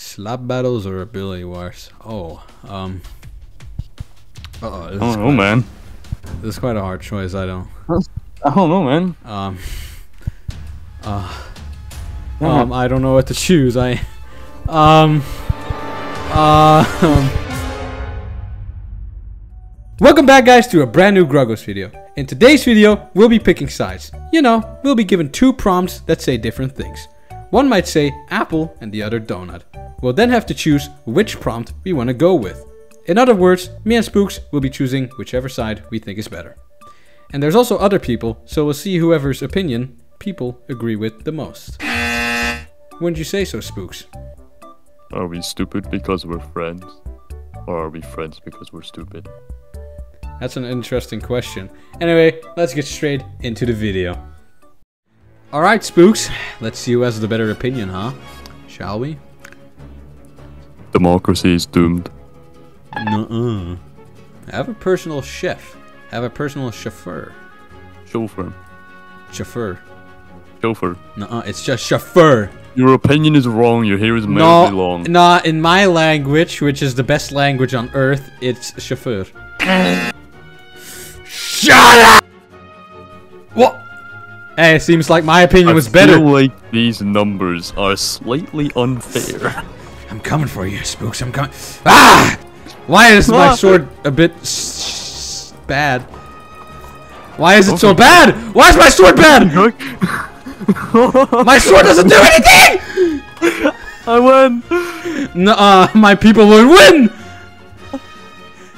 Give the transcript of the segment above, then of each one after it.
Slap battles or ability wars? Oh, um. Uh oh. I don't know, man. This is quite a hard choice. I don't. I don't know, man. Um. Uh. Um. I don't know what to choose. I. Um. Uh. Welcome back, guys, to a brand new Grugoss video. In today's video, we'll be picking sides. You know, we'll be given two prompts that say different things. One might say apple and the other donut. We'll then have to choose which prompt we want to go with. In other words, me and Spooks will be choosing whichever side we think is better. And there's also other people, so we'll see whoever's opinion people agree with the most. Wouldn't you say so, Spooks? Are we stupid because we're friends? Or are we friends because we're stupid? That's an interesting question. Anyway, let's get straight into the video. Alright, Spooks, let's see who has the better opinion, huh? Shall we? Democracy is doomed. Nuh-uh. Have a personal chef. Have a personal chauffeur. Chauffeur. Chauffeur. Chauffeur. Nuh-uh, it's just chauffeur. Your opinion is wrong. Your hair is No, mildly long. nah, in my language, which is the best language on earth, it's chauffeur. Shut up! What? Hey, it seems like my opinion I was better. I feel like these numbers are slightly unfair. I'm coming for you, Spooks. I'm coming. Ah! Why is my Ah. sword a bit bad? Why is it so bad? Why is my sword bad? My sword doesn't do anything! I win. Nuh-uh, my people will win!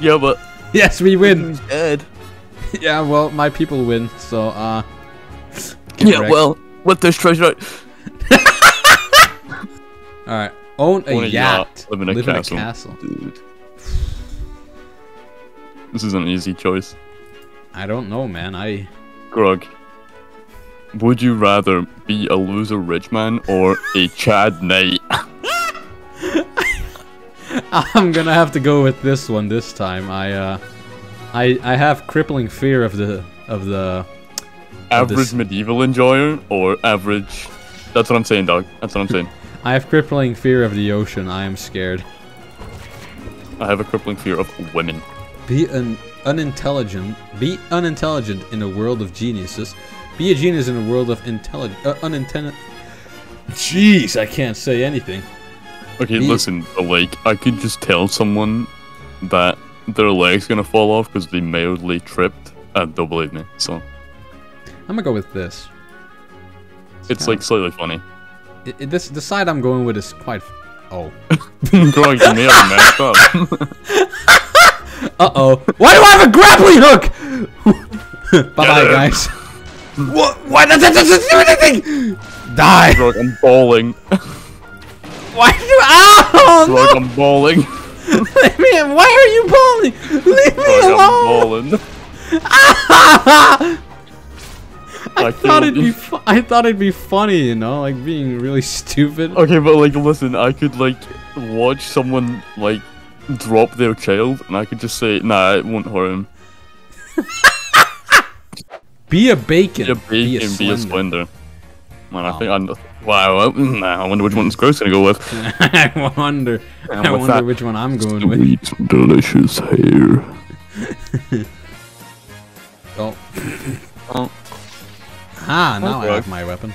Yeah, but Yes, we win. who's dead? Yeah, well, my people win, so, uh... get Yeah, wrecked. well, with this treasure, Alright, own a, Own a yacht. yacht, live in a castle. castle. dude. This is an easy choice. I don't know, man. I... Grug, would you rather be a loser rich man or a Chad Knight? I'm gonna have to go with this one this time. I, uh... I, I have crippling fear of the... Of the... Average this- medieval enjoyer or average? That's what I'm saying, dog. That's what I'm saying. I have crippling fear of the ocean. I am scared. I have a crippling fear of women. Be an unintelligent. Be unintelligent in a world of geniuses. Be a genius in a world of intelligent. Uh, unintended. Jeez, I can't say anything. Okay, Me- listen, like, I could just tell someone that their leg's gonna fall off because they mildly tripped, and they'll believe me. So, gonna go with this. it's kinda- like slightly funny. I- I- this the side I'm going with is quite. Oh. Grug, you may have messed up. Uh oh. Why do I have a grappling hook? bye bye, guys. what? Why does that doesn't do anything? Die. Grug, I'm bowling. Why do you? Ow! Grug, No! I'm bawling. Leave me. Why are you bowling? Leave me Grug, I'm alone. I, I thought it'd be I thought it'd be funny, you know, like being really stupid. Okay, but like, listen, I could like watch someone like drop their child, and I could just say, "Nah, it won't hurt him." Be a bacon. Be a bacon, be a slender. splendor. Man, I Wow. think I. Wow, nah, I wonder which one's Gross gonna go with. I wonder. And I wonder that which one I'm going with. Delicious hair. Oh. Oh. Ah, now I have my weapon.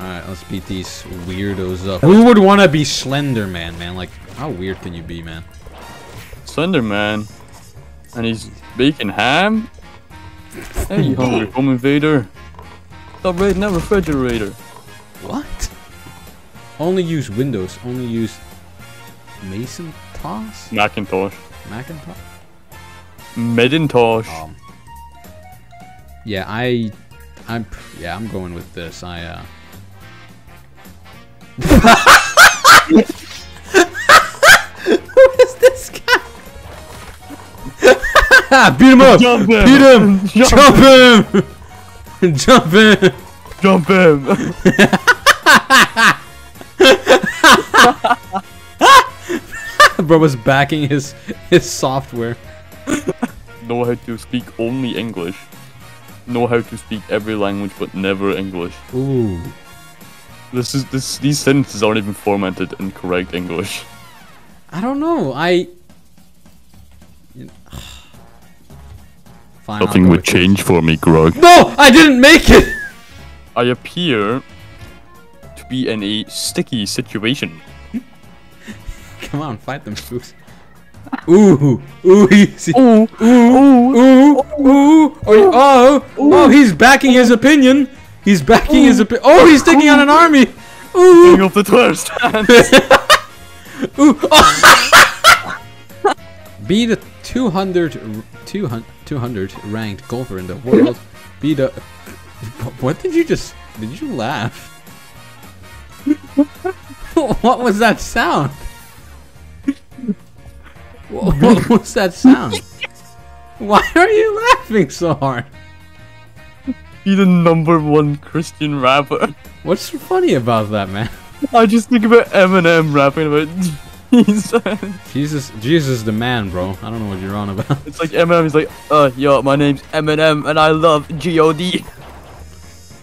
Alright, let's beat these weirdos up. Who would want to be Slender Man, man? Like, how weird can you be, man? Slender Man, and he's baking ham. Hey, you hungry home invader? Stop raiding that refrigerator. What? Only use Windows. Only use Mason Toss? Macintosh, Macintosh? Medintosh. Um, yeah, I, I'm, yeah, I'm going with this. I, uh. Who is this guy? Beat him up! Jump him! Beat him! Jump Jump him! Jump him! Jump him! Bro was backing his his software. know how to speak only English. Know how to speak every language but never English. Ooh. This is this. These sentences aren't even formatted in correct English. I don't know. I. Fine, Nothing would with this. change for me, Grug. No, I didn't make it. I appear to be in a sticky situation. Come on, fight them, spooks. Ooh, ooh, he's, ooh, Ooh, ooh, ooh, ooh, oh, oh, he's backing his opinion. He's backing his opinion. Oh, he's taking on an army. Ooh, King of the twist. ooh. Be the 200, r- 200, 200 ranked golfer in the world. Be the. What did you just? Did you laugh? what was that sound? What what was that sound? Why are you laughing so hard? Be the number one Christian rapper. What's so funny about that, man? I just think about Eminem rapping about Jesus. Jesus, Jesus, the man, bro. I don't know what you're on about. It's like Eminem. He's like, uh, yo, my name's Eminem, and I love God.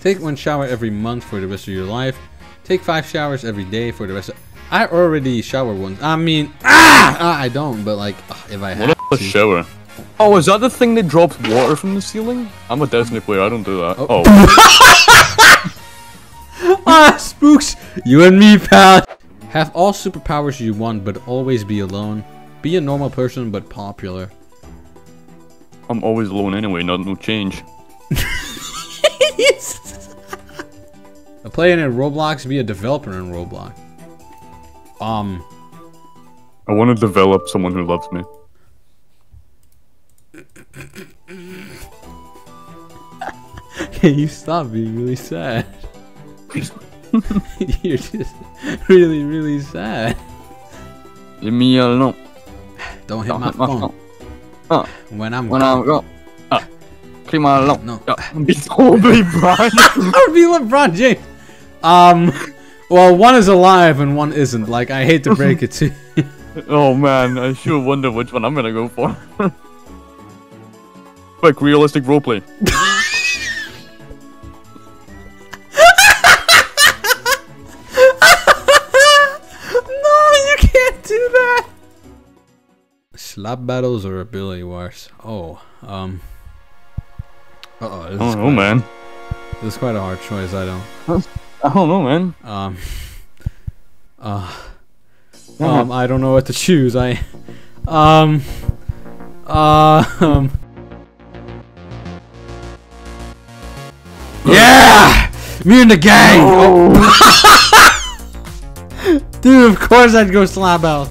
Take one shower every month for the rest of your life. Take five showers every day for the rest of. I already shower once. I mean, ah, ah, I don't. But like, ugh, if I What have a to. shower. Oh, is that the thing that drops water from the ceiling? I'm a Destiny player. I don't do that. Oh. Oh, Ah, spooks! You and me, pal. Have all superpowers you want, but always be alone. Be a normal person, but popular. I'm always alone anyway. Not no change. a player in Roblox, be a developer in Roblox. Um, I want to develop someone who loves me. can you stop being really sad? You're just really, really sad. Leave me alone. Don't hit my phone Uh, when I'm. when I go. Uh, leave me alone. No. Uh, be Kobe Bryant. I would be LeBron James. Um, well, one is alive and one isn't. Like, I hate to break it to you. oh man, I sure wonder which one I'm gonna go for. Quick, realistic roleplay. no, you can't do that. Slap battles or ability wars? Oh, um. Uh oh, this, I is don't quite- man. this is quite a hard choice. I don't. I don't know, man. Um. Uh. Um, I don't know what to choose. I. Um. Uh. Um. Yeah! Me and the gang! Dude, of course I'd go slap out.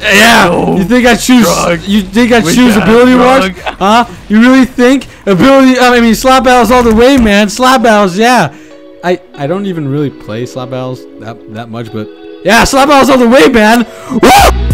Yeah! No. You think I choose? Drug. You think I choose ability wars? Huh? You really think ability? I mean, slap battles all the way, man. Slap battles, yeah. I I don't even really play slap battles that that much, but yeah, slap battles all the way, man. Woo!